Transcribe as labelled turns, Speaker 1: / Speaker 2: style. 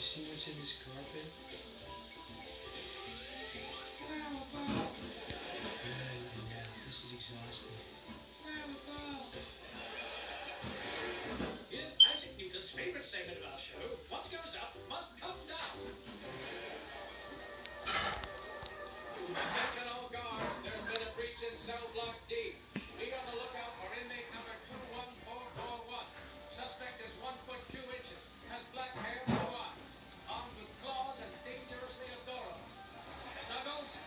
Speaker 1: seen what's in this carpet?